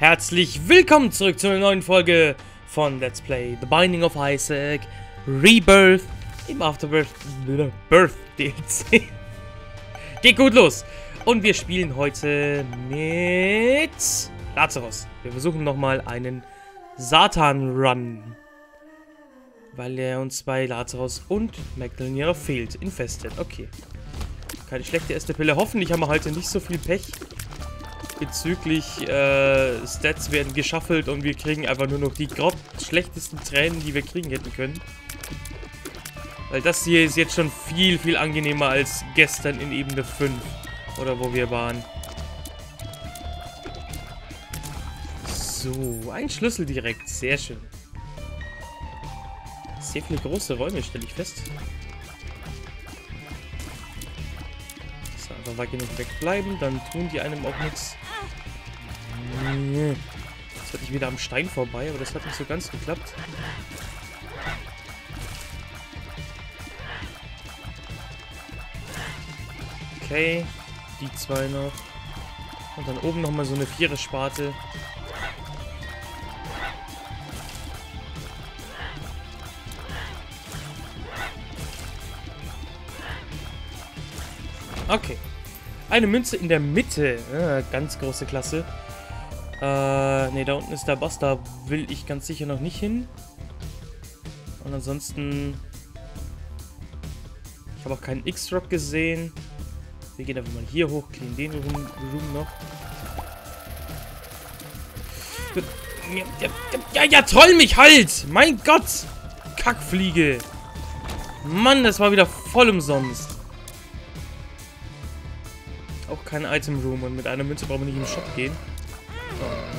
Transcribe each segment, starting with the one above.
Herzlich willkommen zurück zu einer neuen Folge von Let's Play The Binding of Isaac Rebirth im Afterbirth Birth DLC. Geht gut los! Und wir spielen heute mit Lazarus. Wir versuchen nochmal einen Satan-Run. Weil er uns bei Lazarus und noch fehlt. Infested, okay. Keine schlechte erste Pille. Hoffentlich haben wir heute nicht so viel Pech bezüglich äh, Stats werden geschaffelt und wir kriegen einfach nur noch die grob schlechtesten Tränen, die wir kriegen hätten können. Weil das hier ist jetzt schon viel, viel angenehmer als gestern in Ebene 5. Oder wo wir waren. So, ein Schlüssel direkt. Sehr schön. Sehr viele große Räume, stelle ich fest. So, einfach weit genug wegbleiben, dann tun die einem auch nichts. Jetzt hatte ich wieder am Stein vorbei, aber das hat nicht so ganz geklappt. Okay, die zwei noch. Und dann oben nochmal so eine Vierer-Sparte. Okay. Eine Münze in der Mitte. Ah, ganz große Klasse. Äh, ne, da unten ist der Boss. Da will ich ganz sicher noch nicht hin. Und ansonsten... Ich habe auch keinen X-Rock gesehen. Wir gehen einfach mal hier hoch, kriegen den Room, Room noch. Ja, ja, ja, troll mich halt! Mein Gott! Kackfliege! Mann, das war wieder voll umsonst. Auch kein Item Room und mit einer Münze brauchen wir nicht im Shop gehen.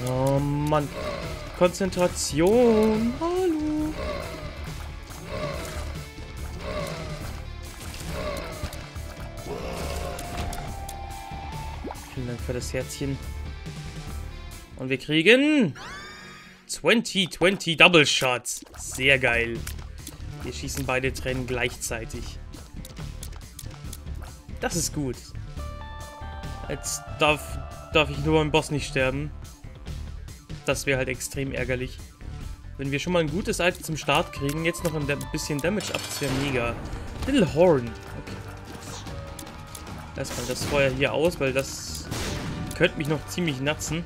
Oh Mann. Konzentration. Hallo. Vielen Dank für das Herzchen. Und wir kriegen 2020 Double Shots. Sehr geil. Wir schießen beide Tränen gleichzeitig. Das ist gut. Jetzt darf, darf ich nur beim Boss nicht sterben. Das wäre halt extrem ärgerlich. Wenn wir schon mal ein gutes Item zum Start kriegen, jetzt noch ein bisschen Damage ab, das wäre mega. Little Horn. Okay. Erstmal das Feuer hier aus, weil das könnte mich noch ziemlich natzen.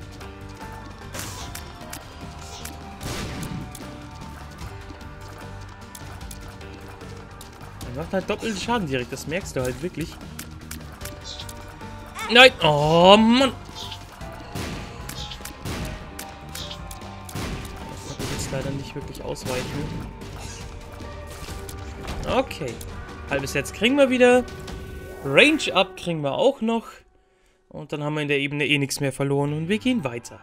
Er macht halt doppelten Schaden direkt, das merkst du halt wirklich. Nein! Oh, Mann! Nicht wirklich ausweichen. Okay. Halbes Herz kriegen wir wieder. Range Up kriegen wir auch noch. Und dann haben wir in der Ebene eh nichts mehr verloren und wir gehen weiter.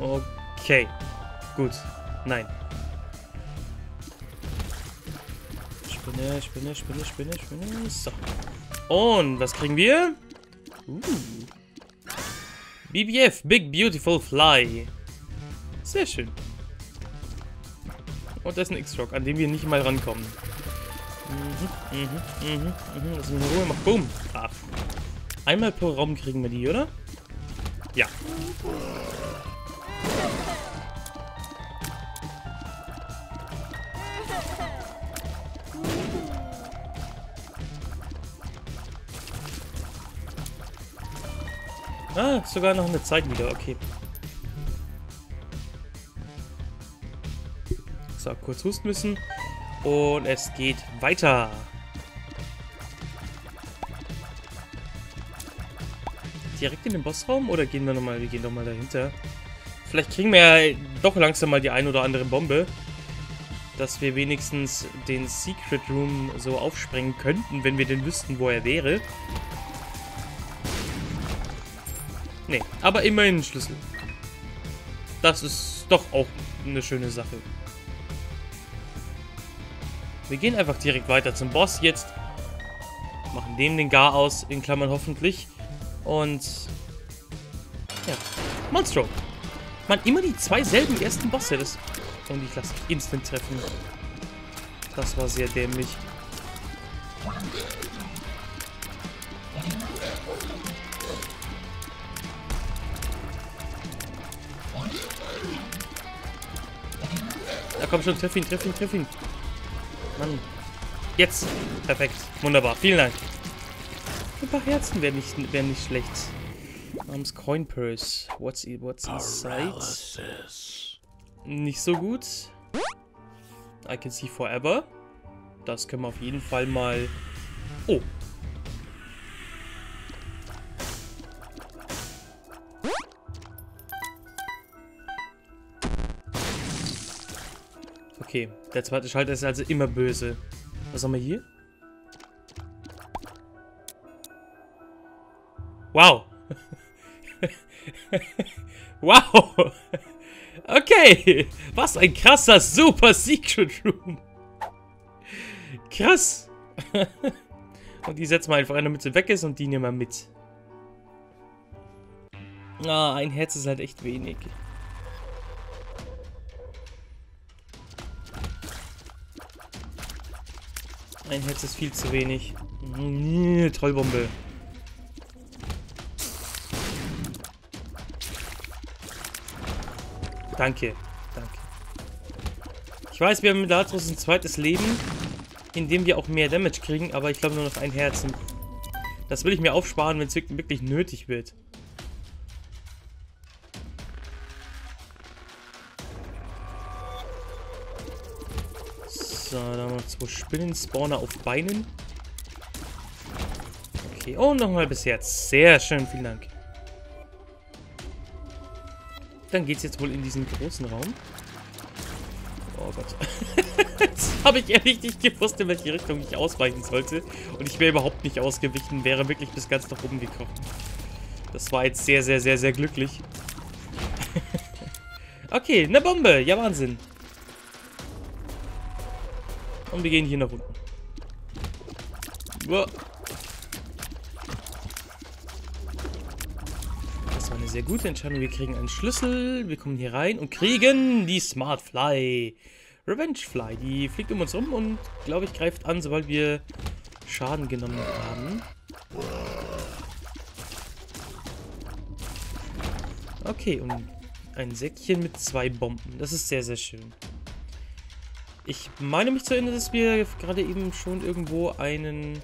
Okay. Gut. Nein. Spinne, Spinne, Spinne, Spinne, Spinne. So. Und was kriegen wir? BBF, Big Beautiful Fly. Sehr schön. Und das ist ein X-Rock, an dem wir nicht mal rankommen. Mhm, mhm, mhm, mhm. Lass mich in Ruhe machen. Boom. Ach. Einmal pro Raum kriegen wir die, oder? Ja. Ah, sogar noch eine Zeit wieder, okay. So, kurz husten müssen. Und es geht weiter. Direkt in den Bossraum oder gehen wir nochmal, wir gehen doch mal dahinter. Vielleicht kriegen wir ja doch langsam mal die ein oder andere Bombe. Dass wir wenigstens den Secret Room so aufsprengen könnten, wenn wir denn wüssten, wo er wäre. Nee, aber immerhin Schlüssel. Das ist doch auch eine schöne Sache. Wir gehen einfach direkt weiter zum Boss jetzt. Machen dem den Gar aus, in Klammern hoffentlich. Und... Ja, Monstro. Man, immer die zwei selben ersten Bosse. Das, und ich lasse instant treffen. Das war sehr dämlich. Komm schon, treff ihn, treff ihn, treff ihn. Mann. Jetzt. Perfekt. Wunderbar. Vielen Dank. Ein paar Herzen wären nicht, wär nicht schlecht. Arms Coin Purse. What's, what's inside? Nicht so gut. I can see forever. Das können wir auf jeden Fall mal... Oh. Okay, der zweite Schalter ist also immer böse. Was haben wir hier? Wow. wow. Okay. Was ein krasser Super Secret Room. Krass. und die setzen wir einfach ein, damit sie weg ist und die nehmen wir mit. Ah, ein Herz ist halt echt wenig. Ein Herz ist viel zu wenig. Trollbombe. Danke. Danke. Ich weiß, wir haben mit Lazarus ein zweites Leben, in dem wir auch mehr Damage kriegen, aber ich glaube nur noch ein Herz. das will ich mir aufsparen, wenn es wirklich nötig wird. Zwei Spinnen-Spawner auf Beinen. Okay, und nochmal bis jetzt. Sehr schön, vielen Dank. Dann geht es jetzt wohl in diesen großen Raum. Oh Gott. Jetzt habe ich ehrlich nicht gewusst, in welche Richtung ich ausweichen sollte. Und ich wäre überhaupt nicht ausgewichen, wäre wirklich bis ganz nach oben gekommen. Das war jetzt sehr, sehr, sehr, sehr glücklich. okay, eine Bombe. Ja, Wahnsinn. Und wir gehen hier nach unten. Uah. sehr gute Entscheidung. Wir kriegen einen Schlüssel, wir kommen hier rein und kriegen die Smart Fly. Revenge Fly, die fliegt um uns rum und, glaube ich, greift an, sobald wir Schaden genommen haben. Okay, und ein Säckchen mit zwei Bomben. Das ist sehr, sehr schön. Ich meine mich zu erinnern, dass wir gerade eben schon irgendwo einen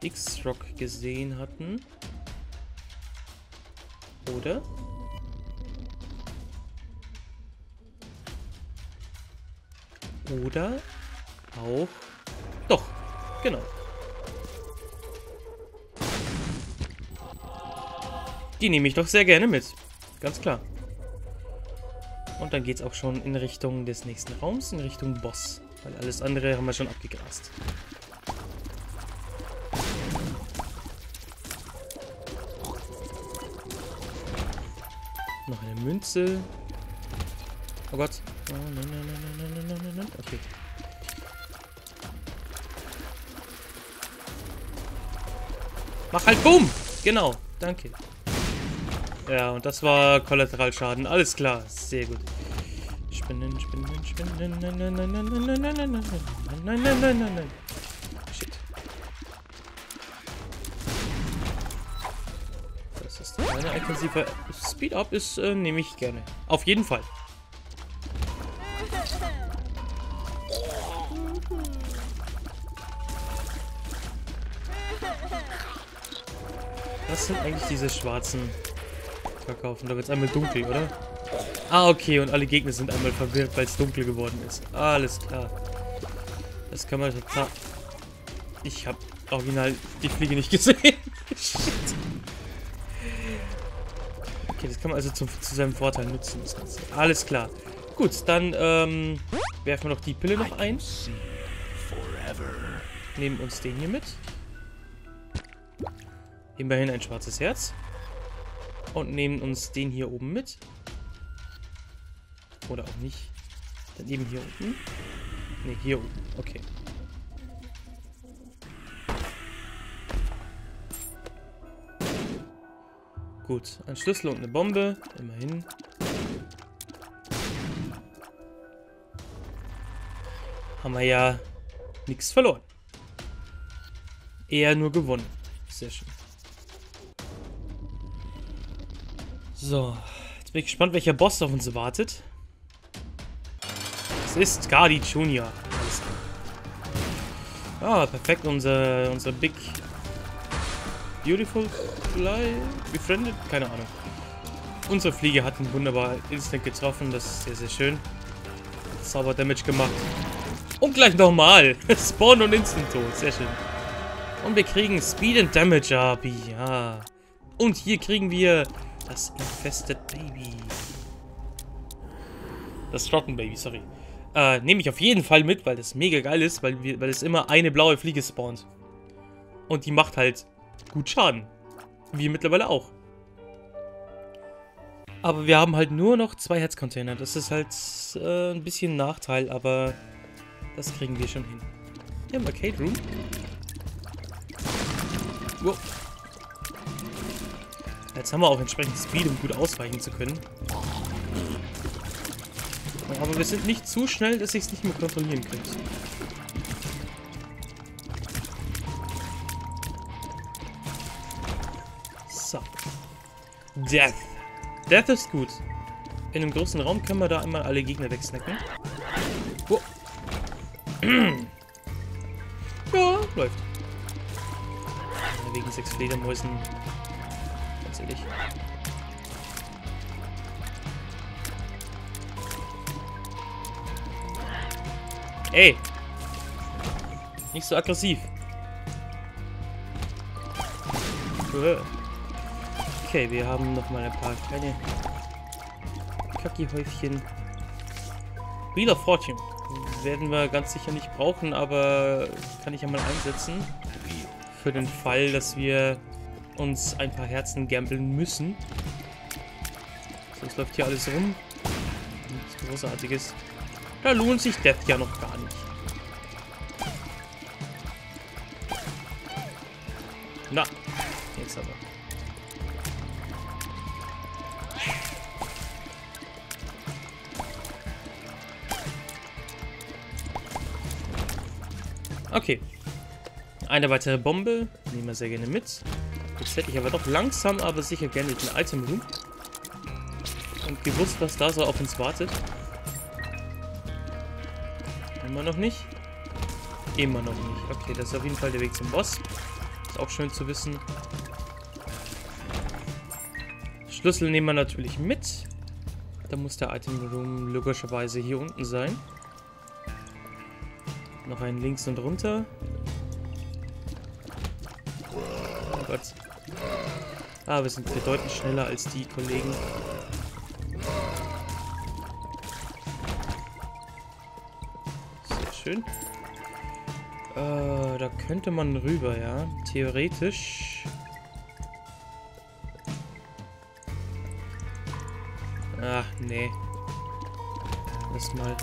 X-Rock gesehen hatten. Oder? Oder auch... Doch, genau. Die nehme ich doch sehr gerne mit. Ganz klar. Und dann geht's auch schon in Richtung des nächsten Raums, in Richtung Boss. Weil alles andere haben wir schon abgegrast. Noch eine Münze. Oh Gott. Oh, nein, nein, nein, nein, nein, nein, nein. Okay. Mach halt Boom! Genau, danke. Ja, und das war Kollateralschaden. Alles klar, sehr gut. Spinnen, Spinnen, Spinnen. Nein, nein, nein, nein, nein, nein, nein, nein, nein, nein, nein, nein, nein, nein. Eine intensive Speed-Up ist, äh, nehme ich gerne. Auf jeden Fall. Was sind eigentlich diese schwarzen Verkaufen? Da wird es einmal dunkel, oder? Ah, okay. Und alle Gegner sind einmal verwirrt, weil es dunkel geworden ist. Alles klar. Das kann man total... Ich habe original die Fliege nicht gesehen. Shit. Okay, das kann man also zum, zu seinem Vorteil nutzen. Alles klar. Gut, dann ähm, werfen wir noch die Pille noch ein. Nehmen uns den hier mit. Immerhin ein schwarzes Herz. Und nehmen uns den hier oben mit. Oder auch nicht. Dann eben hier unten. Ne, hier oben. Okay. Gut, ein Schlüssel und eine Bombe. Immerhin. Haben wir ja nichts verloren. Eher nur gewonnen. Sehr schön. So, jetzt bin ich gespannt, welcher Boss auf uns wartet. Es ist Cardi Junior. Ah, perfekt, unser, unser Big Beautiful Fly befriended? Keine Ahnung. Unsere Fliege hat ihn wunderbar instant getroffen, das ist sehr, sehr schön. Sauber Damage gemacht. Und gleich nochmal. Spawn und Instant Tod, sehr schön. Und wir kriegen Speed and Damage ab, ja. Und hier kriegen wir das Infested Baby. Das Rotten Baby, sorry. Äh, nehme ich auf jeden Fall mit, weil das mega geil ist, weil, wir, weil es immer eine blaue Fliege spawnt. Und die macht halt gut Schaden. Wir mittlerweile auch. Aber wir haben halt nur noch zwei Herzcontainer. Das ist halt äh, ein bisschen ein Nachteil, aber das kriegen wir schon hin. Hier im Arcade Room. Wow. Jetzt haben wir auch entsprechend Speed, um gut ausweichen zu können. Aber wir sind nicht zu schnell, dass ich es nicht mehr kontrollieren könnte. So. Death. Death ist gut. In einem großen Raum können wir da einmal alle Gegner wegsnacken. Oh. ja, läuft. Wegen sechs Fledermäusen. Ganz ehrlich. Ey! Nicht so aggressiv. Okay, wir haben noch mal ein paar kleine Kacki-Häufchen. Wheel of Fortune. Werden wir ganz sicher nicht brauchen, aber kann ich ja mal einsetzen. Für den Fall, dass wir uns ein paar Herzen gambeln müssen. Sonst läuft hier alles rum. Nichts Großartiges. Da lohnt sich Death ja noch gar nicht. Na, jetzt aber. Okay. Eine weitere Bombe. Nehmen wir sehr gerne mit. Jetzt hätte ich aber doch langsam, aber sicher gerne den Item Room. Und gewusst, was da so auf uns wartet. Immer noch nicht? Immer noch nicht. Okay, das ist auf jeden Fall der Weg zum Boss. Ist auch schön zu wissen. Schlüssel nehmen wir natürlich mit. Da muss der Item Room logischerweise hier unten sein. Noch einen links und runter. Oh Gott. Ah, wir sind bedeutend schneller als die Kollegen. schön. Äh, da könnte man rüber, ja. Theoretisch. Ach, nee. Lass mal.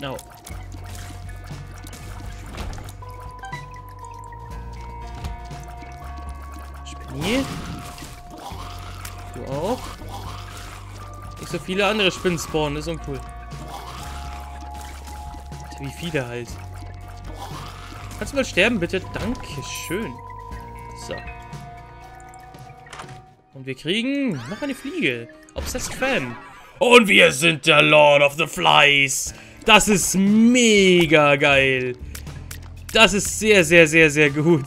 No. So viele andere Spinnen spawnen, ist uncool wie viele halt. Kannst du mal sterben, bitte? Dankeschön. So. Und wir kriegen noch eine Fliege. Obsessed Fan. Und wir sind der Lord of the Flies. Das ist mega geil. Das ist sehr, sehr, sehr, sehr gut.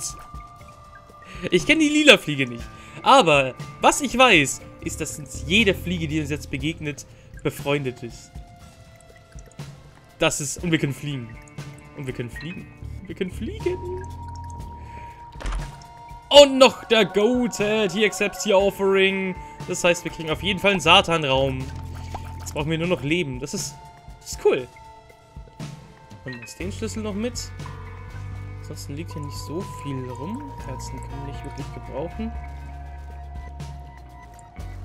Ich kenne die lila Fliege nicht. Aber was ich weiß, ist, dass jede Fliege, die uns jetzt begegnet, befreundet ist. Das ist... Und wir können fliegen. Und wir können fliegen. Wir können fliegen. Und noch der Goated. He accepts your offering. Das heißt, wir kriegen auf jeden Fall einen Satan-Raum. Jetzt brauchen wir nur noch Leben. Das ist... Das ist cool. Und uns den Schlüssel noch mit. Ansonsten liegt hier nicht so viel rum. Kerzen können wir nicht wirklich gebrauchen.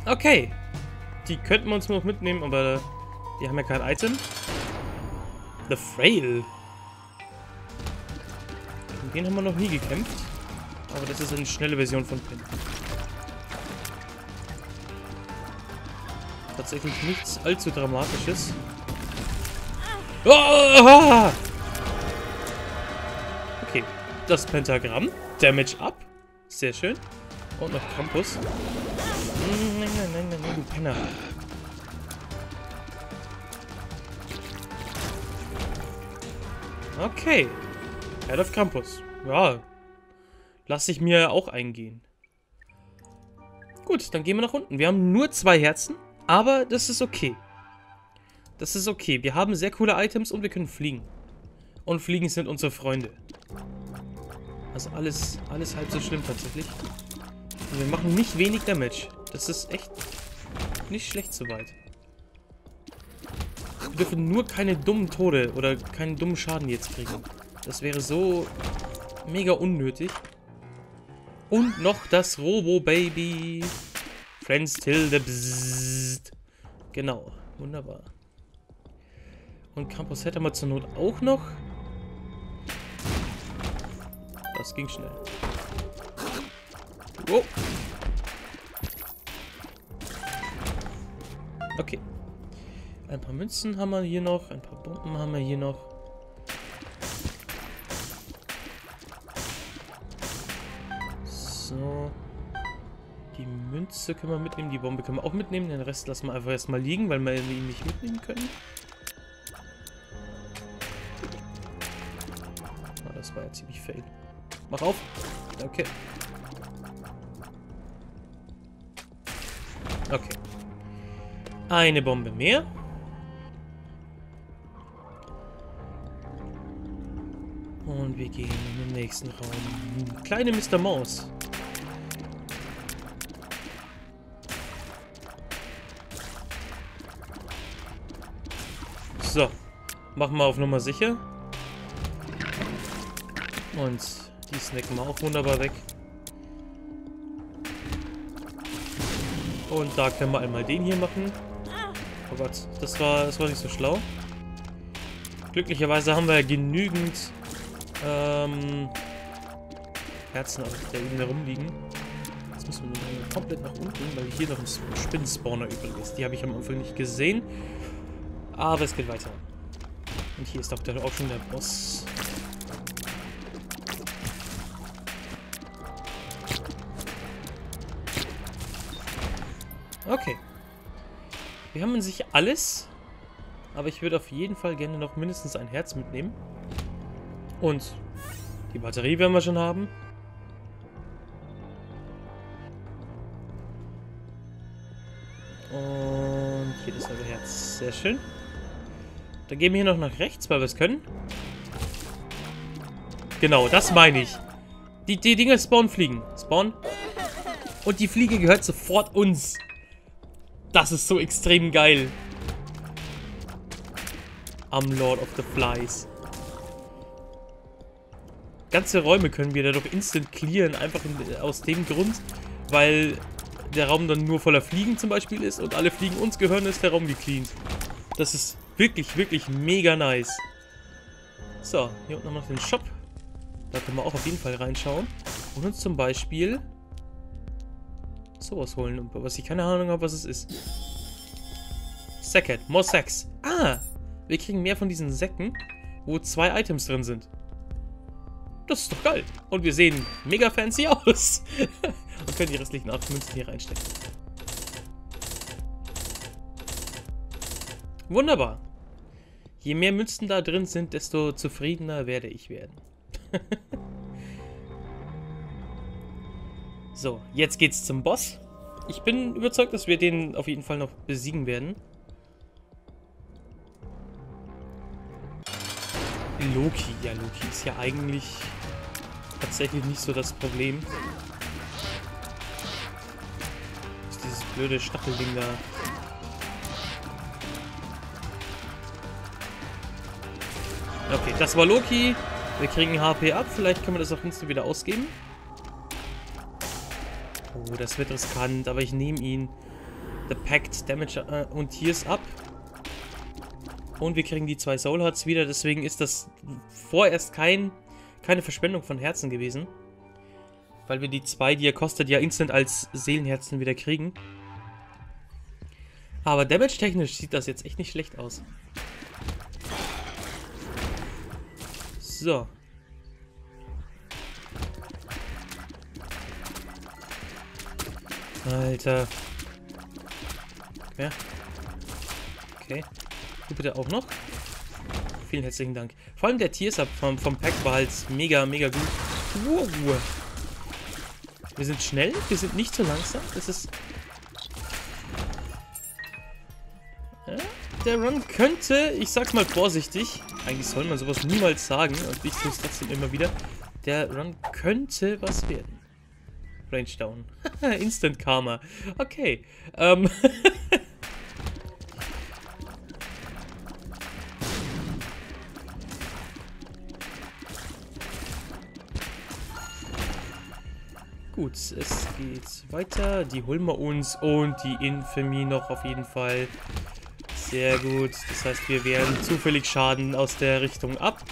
Okay. Die könnten wir uns noch mitnehmen, aber die haben ja kein Item. The Frail. Gegen den haben wir noch nie gekämpft. Aber das ist eine schnelle Version von Pin. Tatsächlich nichts allzu Dramatisches. Oh! Okay, das Pentagramm. Damage up. Sehr schön. Und noch Campus. Penner. Okay. Head of Campus. Ja. Lass ich mir auch eingehen. Gut, dann gehen wir nach unten. Wir haben nur zwei Herzen, aber das ist okay. Das ist okay. Wir haben sehr coole Items und wir können fliegen. Und fliegen sind unsere Freunde. Also alles, alles halb so schlimm tatsächlich. Und wir machen nicht wenig Damage. Das ist echt nicht schlecht soweit. Wir dürfen nur keine dummen Tode oder keinen dummen Schaden jetzt kriegen. Das wäre so mega unnötig. Und noch das Robo-Baby. Friends till the bzzzt. Genau, wunderbar. Und Campus hätte man zur Not auch noch. Das ging schnell. Oh. Okay. Ein paar Münzen haben wir hier noch. Ein paar Bomben haben wir hier noch. So. Die Münze können wir mitnehmen. Die Bombe können wir auch mitnehmen. Den Rest lassen wir einfach erstmal liegen, weil wir ihn nicht mitnehmen können. Ah, das war ja ziemlich fail. Mach auf. Okay. Okay. Eine Bombe mehr. Und wir gehen in den nächsten Raum. Kleine Mr. Maus. So. Machen wir auf Nummer sicher. Und die snacken wir auch wunderbar weg. Und da können wir einmal den hier machen. Oh Gott, das war, das war nicht so schlau. Glücklicherweise haben wir genügend ähm, Herzen auf der Ebene rumliegen. Jetzt müssen wir komplett nach unten, weil hier noch ein Spinnenspawner übrig ist. Die habe ich am Anfang nicht gesehen. Aber es geht weiter. Und hier ist auch, der, auch schon der Boss. Okay. Wir haben in sich alles. Aber ich würde auf jeden Fall gerne noch mindestens ein Herz mitnehmen. Und die Batterie werden wir schon haben. Und hier das halbe Herz. Sehr schön. Dann gehen wir hier noch nach rechts, weil wir es können. Genau, das meine ich. Die, die Dinge spawnen Fliegen. Spawn. Und die Fliege gehört sofort uns. Das ist so extrem geil. Am Lord of the Flies. Ganze Räume können wir dadurch instant clearen, einfach in, aus dem Grund, weil der Raum dann nur voller Fliegen zum Beispiel ist und alle Fliegen uns gehören, ist der Raum gecleant. Das ist wirklich, wirklich mega nice. So, hier unten haben wir noch den Shop. Da können wir auch auf jeden Fall reinschauen. Und uns zum Beispiel sowas holen, was ich keine Ahnung habe, was es ist. Sacket, more Sacks. Ah, wir kriegen mehr von diesen Säcken, wo zwei Items drin sind. Das ist doch geil. Und wir sehen mega fancy aus. Und können die restlichen 8 Münzen hier reinstecken. Wunderbar. Je mehr Münzen da drin sind, desto zufriedener werde ich werden. so, jetzt geht's zum Boss. Ich bin überzeugt, dass wir den auf jeden Fall noch besiegen werden. Loki. Ja, Loki ist ja eigentlich tatsächlich nicht so das Problem. ist dieses blöde Stachelding da. Okay, das war Loki. Wir kriegen HP ab. Vielleicht können wir das auch instant wieder ausgeben. Oh, das wird riskant, aber ich nehme ihn. The Pact Damage. Äh, und hier ab. Und wir kriegen die zwei Soul Hearts wieder. Deswegen ist das vorerst kein, keine Verschwendung von Herzen gewesen. Weil wir die zwei, die er kostet, ja instant als Seelenherzen wieder kriegen. Aber damage-technisch sieht das jetzt echt nicht schlecht aus. So. Alter. Ja. Okay. Du bitte auch noch. Vielen herzlichen Dank. Vor allem der Tiersub vom, vom Pack war halt mega, mega gut. Wow. Wir sind schnell, wir sind nicht so langsam. Das ist... Der Run könnte, ich sag's mal vorsichtig, eigentlich soll man sowas niemals sagen und ich tue es trotzdem immer wieder, der Run könnte was werden. Range down. Instant Karma. Okay. Ähm... Gut, es geht weiter. Die holen wir uns und die Infamie noch auf jeden Fall. Sehr gut. Das heißt, wir wehren zufällig Schaden aus der Richtung ab.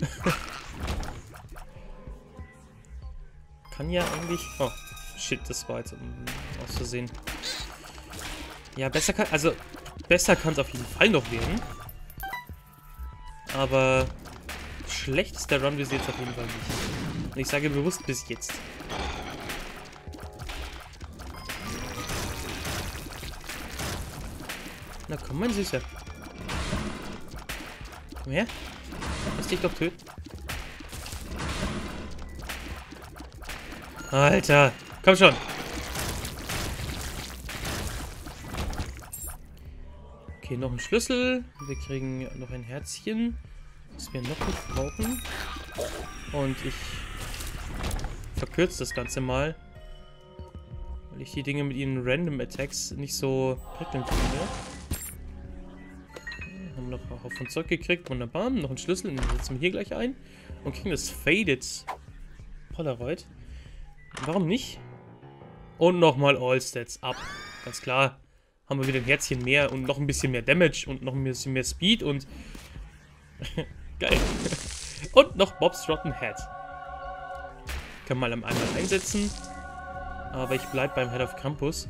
kann ja eigentlich... Oh, shit, das war jetzt aus Versehen. Ja, besser kann... Also, besser kann es auf jeden Fall noch werden. Aber schlecht ist der Run bis jetzt auf jeden Fall nicht. Und ich sage bewusst bis jetzt. Na komm, mein Süßer. Komm her. Lass dich doch töten. Alter. Komm schon. Okay, noch ein Schlüssel. Wir kriegen noch ein Herzchen, das wir noch nicht brauchen. Und ich verkürze das Ganze mal. Weil ich die Dinge mit ihren Random Attacks nicht so prickelnd finde haben noch einen Haufen Zeug gekriegt. Wunderbar. Noch einen Schlüssel. Den setzen wir hier gleich ein. Und kriegen das Faded Polaroid. Warum nicht? Und nochmal All Stats ab. Ganz klar. Haben wir wieder ein Herzchen mehr und noch ein bisschen mehr Damage und noch ein bisschen mehr Speed und... Geil. und noch Bob's Rotten Head. Kann man einmal einsetzen. Aber ich bleibe beim Head of Campus.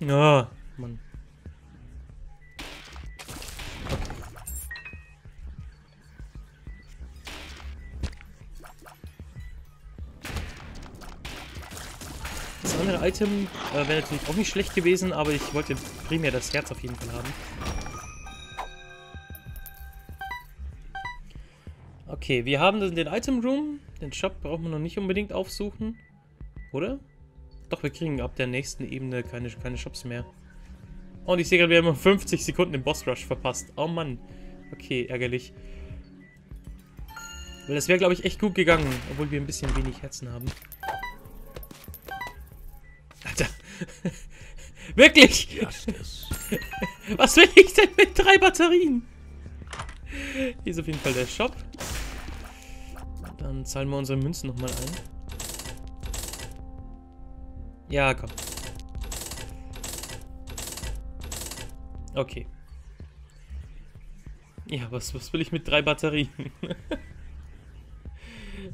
Ja, oh, Mann. Item äh, wäre natürlich auch nicht schlecht gewesen, aber ich wollte primär das Herz auf jeden Fall haben. Okay, wir haben den Item Room. Den Shop brauchen wir noch nicht unbedingt aufsuchen. Oder? Doch, wir kriegen ab der nächsten Ebene keine, keine Shops mehr. Und ich sehe gerade, wir haben 50 Sekunden den Boss Rush verpasst. Oh Mann. Okay, ärgerlich. Weil das wäre, glaube ich, echt gut gegangen, obwohl wir ein bisschen wenig Herzen haben. Wirklich? Was will ich denn mit drei Batterien? Hier ist auf jeden Fall der Shop. Dann zahlen wir unsere Münzen nochmal ein. Ja, komm. Okay. Ja, was, was will ich mit drei Batterien?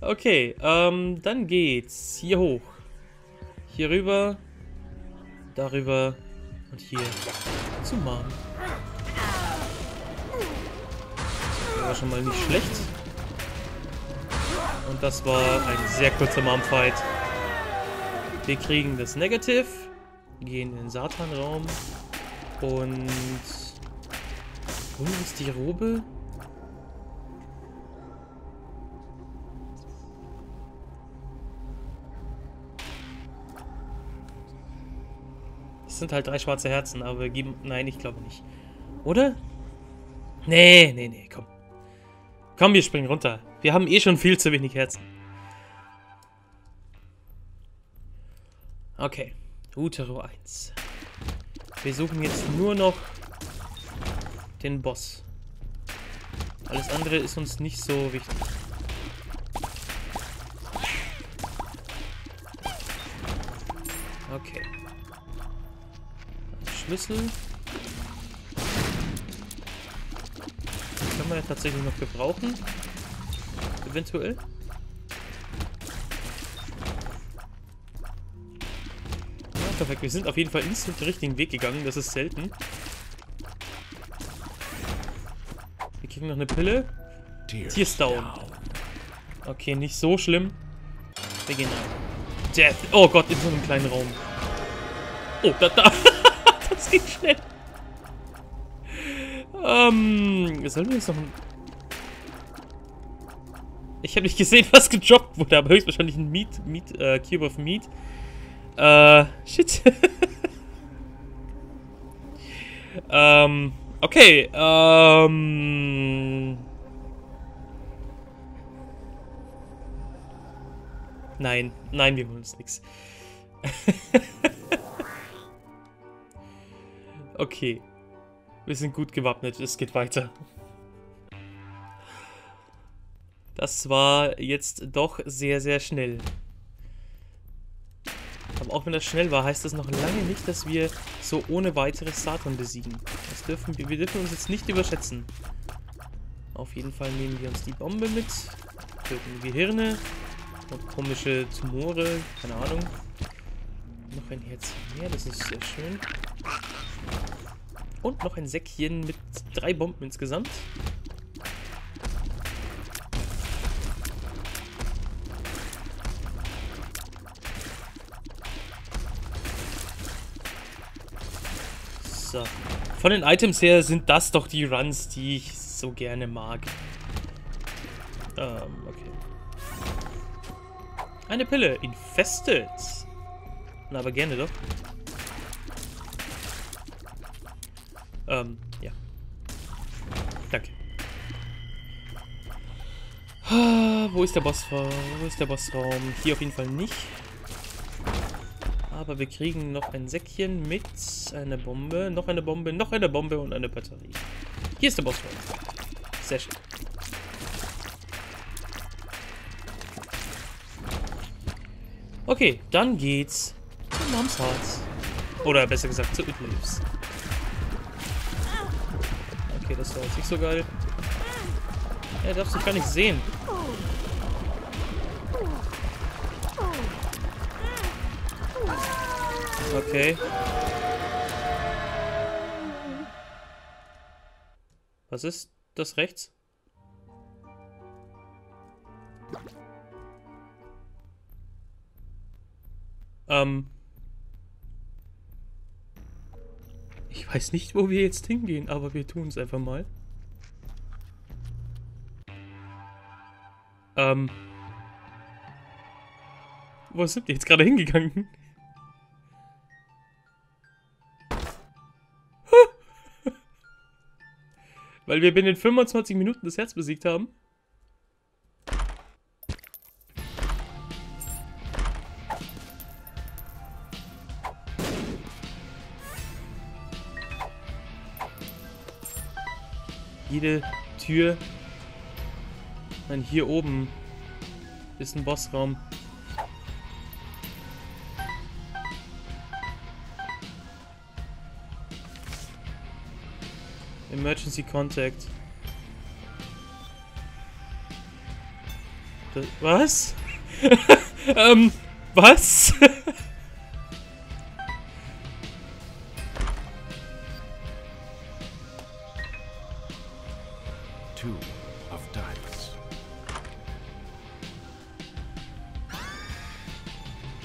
okay, ähm, dann geht's hier hoch. Hier rüber, darüber und hier zu Mom. Das war schon mal nicht schlecht. Und das war ein sehr kurzer Mom-Fight. Wir kriegen das Negative, gehen in den Satan-Raum und holen uns die Robe. Sind halt drei schwarze Herzen, aber wir geben... Nein, ich glaube nicht. Oder? Nee, nee, nee, komm. Komm, wir springen runter. Wir haben eh schon viel zu wenig Herzen. Okay. Utero 1. Wir suchen jetzt nur noch den Boss. Alles andere ist uns nicht so wichtig. Okay. Schlüssel. Den kann man ja tatsächlich noch gebrauchen. Eventuell. perfekt. Wir sind auf jeden Fall instant den richtigen Weg gegangen. Das ist selten. Wir kriegen noch eine Pille. Tier's down. Okay, nicht so schlimm. Wir gehen rein. Death. Oh Gott, in so einem kleinen Raum. Oh, da, da. Geht schnell. Ähm, sollen wir jetzt noch ein... Ich habe nicht gesehen, was gedroppt wurde, aber höchstwahrscheinlich ein Meat, Meat, äh, Cube of Meat. Äh, shit. ähm, okay, ähm... Nein, nein, wir holen uns nichts. okay. Wir sind gut gewappnet, es geht weiter. Das war jetzt doch sehr, sehr schnell. Aber auch wenn das schnell war, heißt das noch lange nicht, dass wir so ohne weiteres Satan besiegen. Das dürfen wir, wir dürfen uns jetzt nicht überschätzen. Auf jeden Fall nehmen wir uns die Bombe mit, töten Gehirne und komische Tumore, keine Ahnung. Noch ein Herz mehr, das ist sehr schön. Und noch ein Säckchen mit drei Bomben insgesamt. So. Von den Items her sind das doch die Runs, die ich so gerne mag. Ähm, okay. Eine Pille. Infested. Na, aber gerne doch. Ähm, ja. Danke. Ah, wo ist der Bossraum? Wo ist der Bossraum? Hier auf jeden Fall nicht. Aber wir kriegen noch ein Säckchen mit einer Bombe, noch eine Bombe, noch eine Bombe und eine Batterie. Hier ist der Bossraum. Sehr schön. Okay, dann geht's zu Moms Herz. Oder besser gesagt zu Idlibs. Okay, das war jetzt nicht so geil. Er darf sich gar nicht sehen. Okay. Was ist das rechts? Ähm. Weiß nicht, wo wir jetzt hingehen, aber wir tun es einfach mal. Ähm. Wo sind wir jetzt gerade hingegangen? Weil wir binnen 25 Minuten das Herz besiegt haben. Jede Tür. Nein, hier oben ist ein Bossraum. Emergency Contact. Das, was? ähm, was?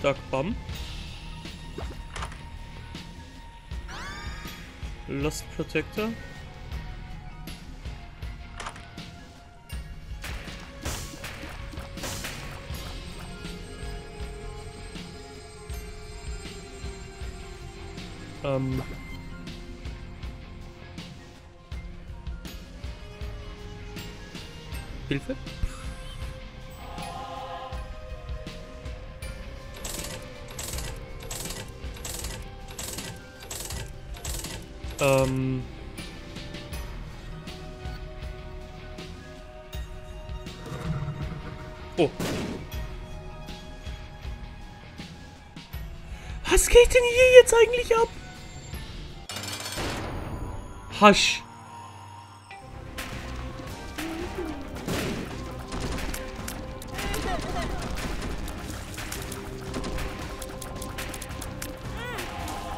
Dark Bomb. Lost Protector. Ähm. Hilfe? Ähm. Oh. Was geht denn hier jetzt eigentlich ab? Hasch.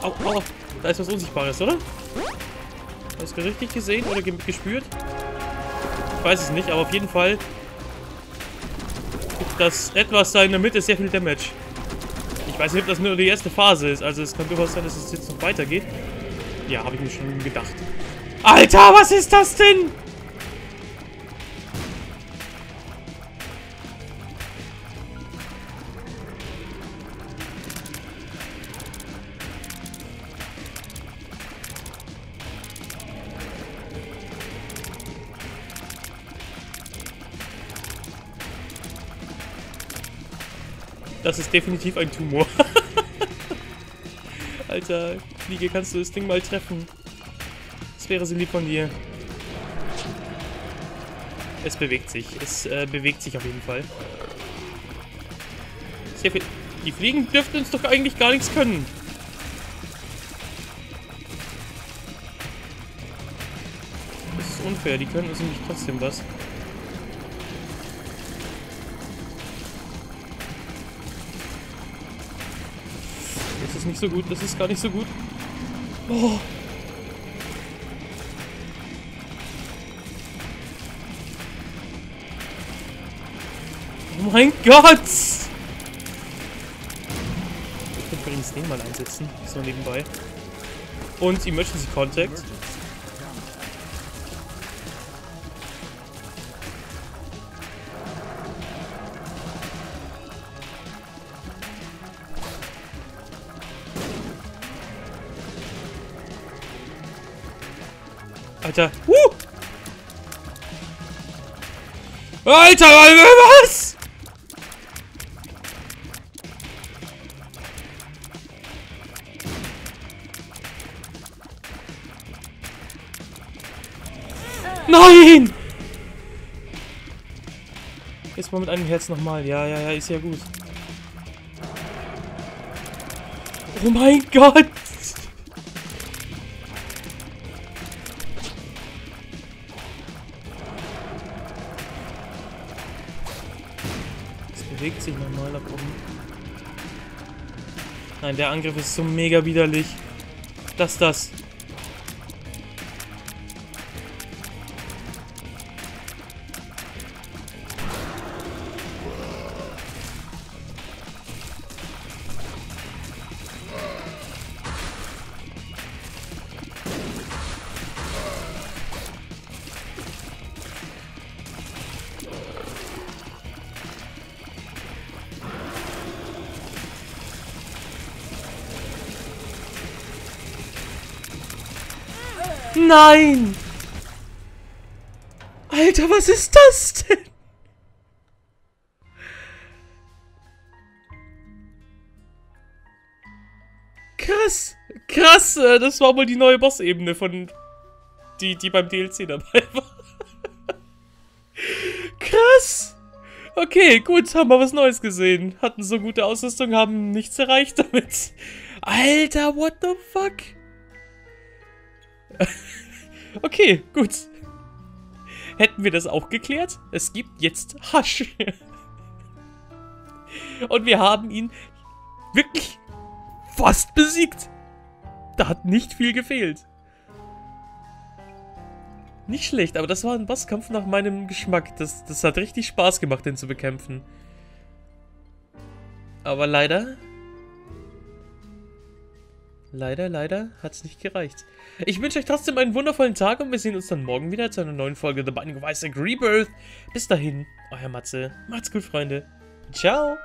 Au, au. Da ist was Unsichtbares, oder? Hast du richtig gesehen oder ge gespürt? Ich weiß es nicht, aber auf jeden Fall gibt das etwas da in der Mitte sehr viel Damage. Ich weiß nicht, ob das nur die erste Phase ist. Also es kann durchaus sein, dass es jetzt noch weitergeht. Ja, habe ich mir schon gedacht. Alter, was ist das denn? Definitiv ein Tumor. Alter, Fliege, kannst du das Ding mal treffen? Das wäre so lieb von dir. Es bewegt sich. Es äh, bewegt sich auf jeden Fall. Sehr viel. Die Fliegen dürften uns doch eigentlich gar nichts können. Das ist unfair. Die können uns nämlich trotzdem was. Nicht so gut. Das ist gar nicht so gut. Oh. Oh mein Gott! Ich könnte übrigens den mal einsetzen. So nebenbei. Und Emergency Contact. Alter. Uh! Alter, was? Nein! Jetzt mal mit einem Herz nochmal. Ja, ja, ja, ist ja gut. Oh mein Gott! Nein, der Angriff ist so mega widerlich. Das, das. Nein! Alter, was ist das denn? Krass, krass, äh, das war wohl die neue Bossebene von die, die beim DLC dabei war. krass! Okay, gut, haben wir was Neues gesehen. Hatten so gute Ausrüstung, haben nichts erreicht damit. Alter, what the fuck? okay, gut. Hätten wir das auch geklärt? Es gibt jetzt Hasch. Und wir haben ihn wirklich fast besiegt. Da hat nicht viel gefehlt. Nicht schlecht, aber das war ein Bosskampf nach meinem Geschmack. Das, das hat richtig Spaß gemacht, den zu bekämpfen. Aber leider Leider, leider hat es nicht gereicht. Ich wünsche euch trotzdem einen wundervollen Tag und wir sehen uns dann morgen wieder zu einer neuen Folge The Binding of Isaac Rebirth. Bis dahin, euer Matze. Macht's gut, Freunde. Ciao.